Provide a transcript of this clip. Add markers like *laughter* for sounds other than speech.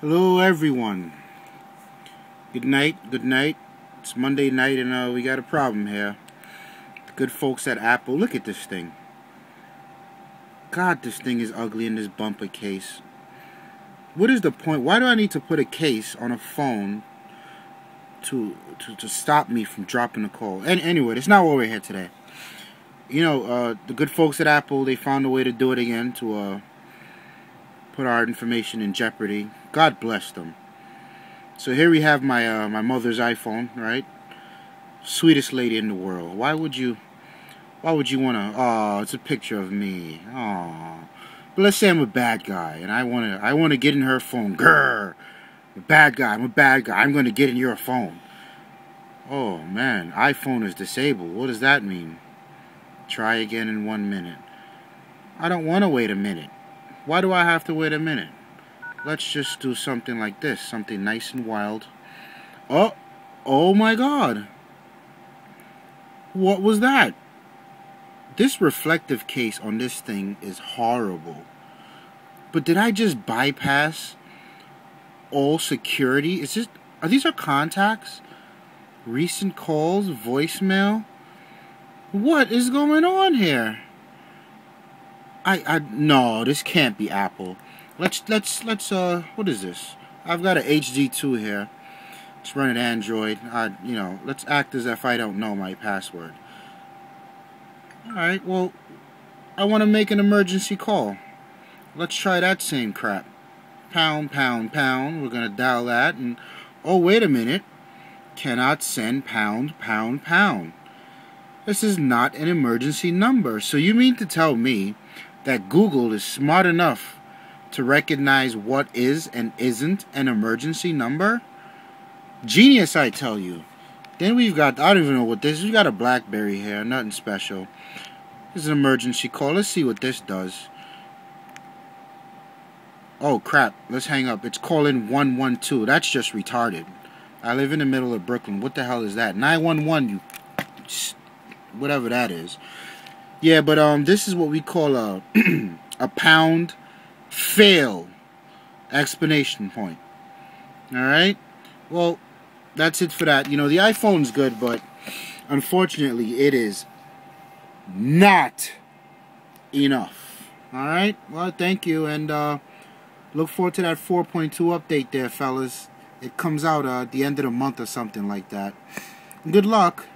Hello, everyone. Good night. Good night. It's Monday night, and uh, we got a problem here. The good folks at Apple. Look at this thing. God, this thing is ugly in this bumper case. What is the point? Why do I need to put a case on a phone to to, to stop me from dropping a call? And anyway, it's not what we're here today. You know, uh, the good folks at Apple, they found a way to do it again to uh, put our information in jeopardy. God bless them. So here we have my uh, my mother's iPhone, right? Sweetest lady in the world. Why would you? Why would you wanna? Oh, it's a picture of me. Oh, but let's say I'm a bad guy and I wanna I wanna get in her phone. Grr, bad guy. I'm a bad guy. I'm gonna get in your phone. Oh man, iPhone is disabled. What does that mean? Try again in one minute. I don't want to wait a minute. Why do I have to wait a minute? Let's just do something like this. Something nice and wild. Oh, oh my god. What was that? This reflective case on this thing is horrible. But did I just bypass all security? Is this are these our contacts? Recent calls, voicemail? What is going on here? I I no, this can't be Apple. Let's let's let's uh what is this? I've got an HD2 here. It's running Android. I you know, let's act as if I don't know my password. Alright, well I want to make an emergency call. Let's try that same crap. Pound, pound, pound. We're gonna dial that and oh wait a minute. Cannot send pound, pound, pound. This is not an emergency number. So you mean to tell me that Google is smart enough to recognize what is and isn't an emergency number? Genius, I tell you. Then we've got, I don't even know what this is. We got a Blackberry here, nothing special. This is an emergency call. Let's see what this does. Oh, crap. Let's hang up. It's calling 112. That's just retarded. I live in the middle of Brooklyn. What the hell is that? 911, you whatever that is. Yeah, but um, this is what we call a *clears throat* a pound fail explanation point. All right. Well, that's it for that. You know, the iPhone's good, but unfortunately, it is not enough. All right. Well, thank you, and uh, look forward to that 4.2 update there, fellas. It comes out uh, at the end of the month or something like that. Good luck.